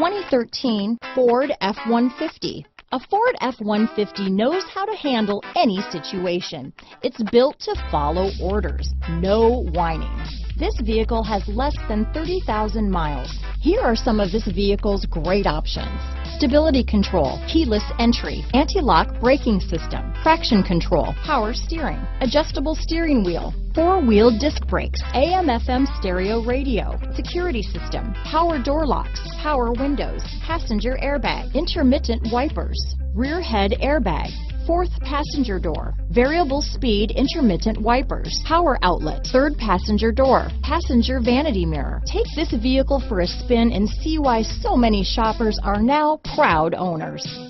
2013 Ford F-150. A Ford F-150 knows how to handle any situation. It's built to follow orders, no whining. This vehicle has less than 30,000 miles. Here are some of this vehicle's great options. Stability control, keyless entry, anti-lock braking system, traction control, power steering, adjustable steering wheel, four-wheel disc brakes, AM FM stereo radio, security system, power door locks, power windows, passenger airbag, intermittent wipers, rear head airbag, fourth passenger door, variable speed intermittent wipers, power outlet, third passenger door, passenger vanity mirror. Take this vehicle for a spin and see why so many shoppers are now proud owners.